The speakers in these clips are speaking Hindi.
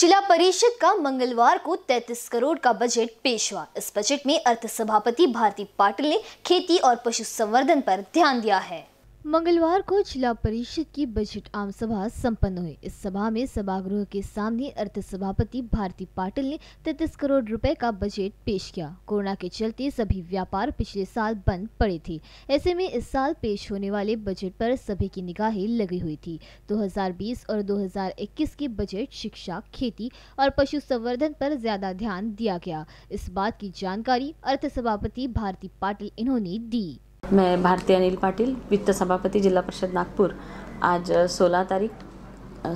जिला परिषद का मंगलवार को 33 करोड़ का बजट पेश हुआ। इस बजट में अर्थ सभापति भारती पाटिल ने खेती और पशु संवर्धन पर ध्यान दिया है। मंगलवार को जिला परिषद की बजट आम सभा संपन्न हुई। इस सभा में सभागृह के सामने अर्थ सभापति भारती पाटिल ने तैतीस करोड़ रुपए का बजट पेश किया। कोरोना के चलते सभी व्यापार पिछले साल बंद पड़े थे। ऐसे में इस साल पेश होने वाले बजट पर सभी की निगाहें लगी हुई थी। 2020 और 2021 के बजट शिक्षा, खेती और पशु संवर्धन पर ज़्यादा ध्यान दिया गया। इस बात की जानकारी अर्थ सभापति भारती पाटिल इन्होंने दी। मैं भारती अनिल पाटिल वित्त सभापति जिला परिषद नागपुर। आज 16 तारीख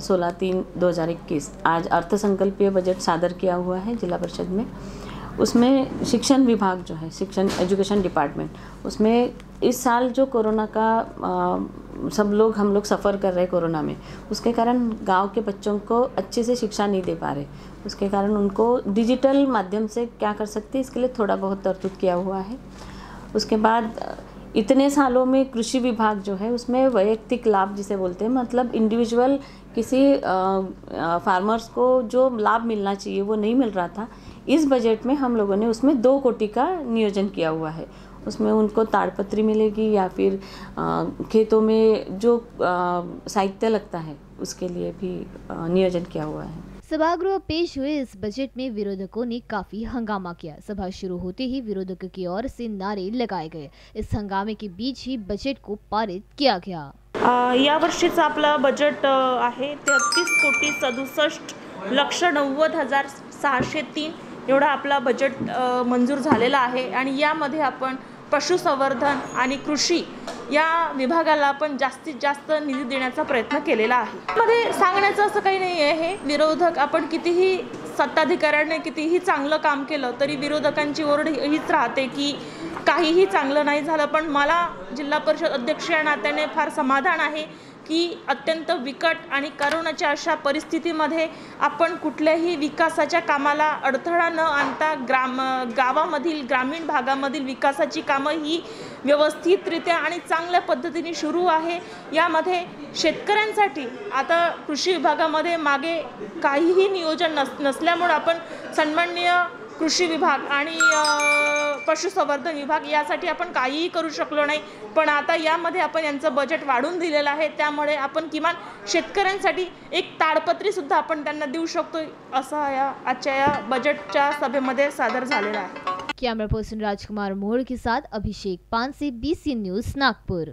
16 तीन 2021 आज अर्थसंकल्पीय बजट सादर किया हुआ है जिला परिषद में। उसमें शिक्षण विभाग जो है शिक्षण एजुकेशन डिपार्टमेंट उसमें इस साल जो कोरोना का आ, सब लोग हम लोग सफ़र कर रहे कोरोना में उसके कारण गाँव के बच्चों को अच्छे से शिक्षा नहीं दे पा रहे। उसके कारण उनको डिजिटल माध्यम से क्या कर सकते इसके लिए थोड़ा बहुत तरतूद किया हुआ है। उसके बाद इतने सालों में कृषि विभाग जो है उसमें वैयक्तिक लाभ जिसे बोलते हैं मतलब इंडिविजुअल किसी फार्मर्स को जो लाभ मिलना चाहिए वो नहीं मिल रहा था। इस बजट में हम लोगों ने उसमें दो कोटि का नियोजन किया हुआ है। उसमें उनको ताड़पत्री मिलेगी या फिर आ, खेतों में जो साहित्य लगता है उसके लिए भी नियोजन किया हुआ है। सभागृह पेश हुए इस बजट में विरोधकों ने काफी हंगामा किया। सभा शुरू होते ही विरोधकों की ओर से नारे लगाए गए। इस हंगामे के बीच ही बजट को पारित किया गया। या वर्षीचं आपलं बजेट आहे तेहतीस कोटी सदुसष्ट लक्ष नव्वद हजार सहाशे तीन एवढा आपला बजेट मंजूर झालेला आहे. आणि यामध्ये आपण पशुसंवर्धन आणि कृषी या विभागाला आपण जास्तीत जास्त निधी देण्याचा प्रयत्न केलेला आहे. मध्ये सांगण्याचं असं काही नाही आहे हे. विरोधक आपण कितीही सत्ताधिकाऱ्याने कितीही चांगलं काम केलं तरी विरोधकांची ओरड हीच राहते की काहीही चांगलं नाही झालं. पण मला जिल्हा परिषद अध्यक्ष या नात्याने फार समाधान आहे. की अत्यंत विकट आणि करोनाच्या अशा परिस्थितीमध्ये आपण कुठल्याही विकासाच्या कामाला अडथळा न आणता ग्राम गावामधील ग्रामीण भागामधील विकासाची कामं ही व्यवस्थितरित्या आणि चांगल्या पद्धतीने सुरू आहे. यामध्ये शेतकऱ्यांसाठी आता कृषी विभागामध्ये मागे काहीही नियोजन नस नसल्यामुळं आपण सन्माननीय कृषी विभाग आणि पशुसंवर्धन विभाग यासाठी आपण काहीही करू शकलो नाही. पण आता यामध्ये आपण यांचं बजेट वाढून दिलेलं आहे. त्यामुळे आपण किमान शेतकऱ्यांसाठी एक ताडपत्रीसुद्धा आपण त्यांना देऊ शकतो असं या आजच्या या बजेटच्या सभेमध्ये सादर झालेला आहे. कॅमेरा पर्सन राजकुमार मोड़ के साथ अभिषेक पानसे बीसी न्यूज नागपुर.